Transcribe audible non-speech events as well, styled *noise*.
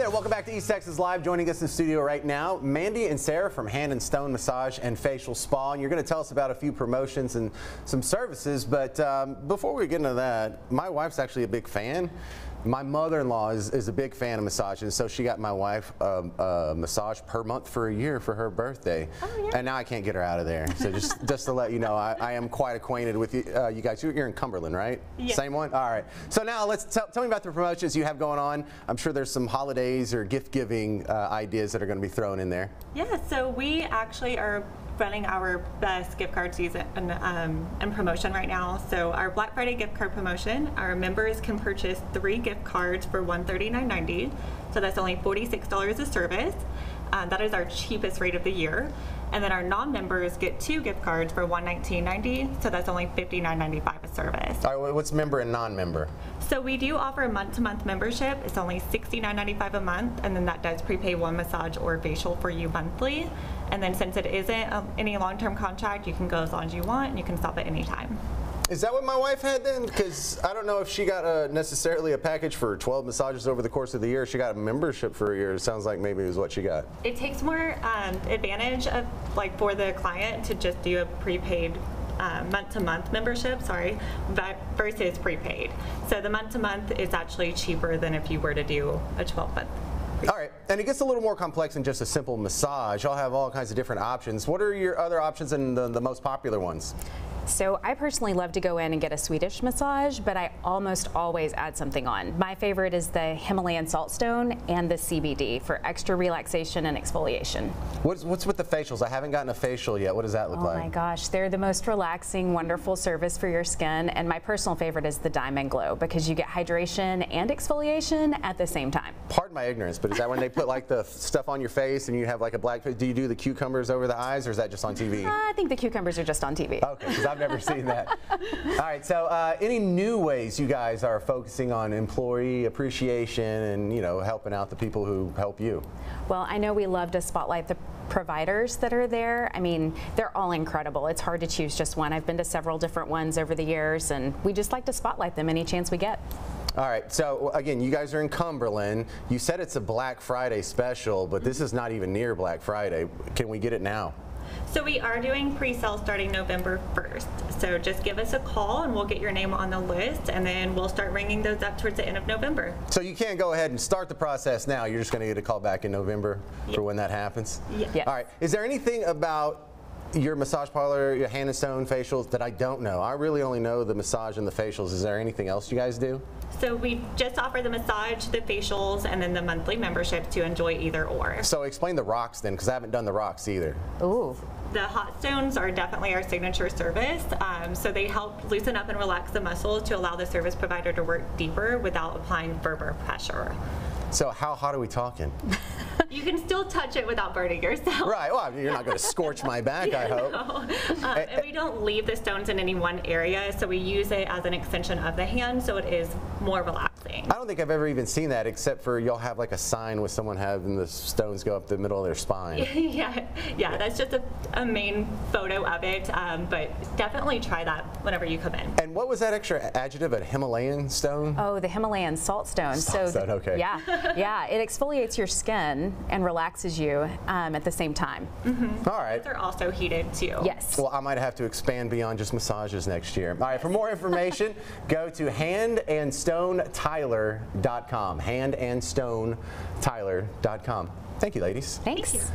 there, welcome back to East Texas Live. Joining us in the studio right now, Mandy and Sarah from Hand and Stone Massage and Facial Spa. And you're going to tell us about a few promotions and some services. But um, before we get into that, my wife's actually a big fan. My mother-in-law is, is a big fan of massages, so she got my wife um, a massage per month for a year for her birthday. Oh, yeah. And now I can't get her out of there. So just, *laughs* just to let you know, I, I am quite acquainted with you, uh, you guys. You're you're in Cumberland, right? Yeah. Same one? All right. So now let's tell, tell me about the promotions you have going on. I'm sure there's some holidays or gift-giving uh, ideas that are going to be thrown in there. Yeah, so we actually are running our best gift card season um, and promotion right now. So our Black Friday gift card promotion, our members can purchase three gift cards for $139.90. So that's only $46 a service. Uh, that is our cheapest rate of the year. And then our non-members get two gift cards for $119.90. So that's only $59.95 a service. All right, what's member and non-member? So we do offer a month-to-month membership. It's only $69.95 a month, and then that does prepay one massage or facial for you monthly. And then since it isn't um, any long-term contract, you can go as long as you want, and you can stop at any time. Is that what my wife had then? Because I don't know if she got a, necessarily a package for 12 massages over the course of the year. She got a membership for a year. It sounds like maybe it was what she got. It takes more um, advantage of like for the client to just do a prepaid uh, month-to-month membership, sorry, versus prepaid. So the month-to-month is actually cheaper than if you were to do a 12-month. All right, and it gets a little more complex than just a simple massage. Y'all have all kinds of different options. What are your other options and the, the most popular ones? So I personally love to go in and get a Swedish massage, but I almost always add something on. My favorite is the Himalayan salt stone and the CBD for extra relaxation and exfoliation. What's, what's with the facials? I haven't gotten a facial yet. What does that look Oh like? Oh my gosh, they're the most relaxing, wonderful service for your skin. And my personal favorite is the Diamond Glow because you get hydration and exfoliation at the same time. Pardon my ignorance, but is that when they put like the *laughs* stuff on your face and you have like a black face? Do you do the cucumbers over the eyes or is that just on TV? Uh, I think the cucumbers are just on TV. Okay, because I've never seen that. All right, so uh, any new ways you guys are focusing on employee appreciation and you know helping out the people who help you? Well, I know we love to spotlight the providers that are there. I mean, they're all incredible. It's hard to choose just one. I've been to several different ones over the years, and we just like to spotlight them any chance we get. All right, so again, you guys are in Cumberland. You said it's a Black Friday special, but this is not even near Black Friday. Can we get it now? So we are doing pre-sale starting November 1st. So just give us a call and we'll get your name on the list and then we'll start ringing those up towards the end of November. So you can't go ahead and start the process now. You're just going to get a call back in November for when that happens. Yeah. Yes. All right. Is there anything about your massage parlor, your hand and stone facials that I don't know? I really only know the massage and the facials. Is there anything else you guys do? So we just offer the massage, the facials, and then the monthly membership to enjoy either or. So explain the rocks then, because I haven't done the rocks either. Ooh. The hot stones are definitely our signature service. Um, so they help loosen up and relax the muscles to allow the service provider to work deeper without applying further pressure. So how hot are we talking? *laughs* You can still touch it without burning yourself. right. Well, you're not going *laughs* to scorch my back, I hope. Um, and we don't leave the stones in any one area, so we use it as an extension of the hand, so it is more relaxing. I don't think I've ever even seen that except for y'all have like a sign with someone having the stones go up the middle of their spine. *laughs* yeah, yeah, that's just a, a main photo of it, um, but definitely try that whenever you come in. And what was that extra adjective, a Himalayan stone? Oh, the Himalayan salt stone. Salt stone, okay. Yeah, yeah. It exfoliates your skin and relaxes you um, at the same time. All right. They're also heated too. Yes. Well, I might have to expand beyond just massages next year. All right, for more information, go to handandstonetyler.com. Handandstonetyler.com. Thank you, ladies. Thanks.